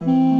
Mm-hmm.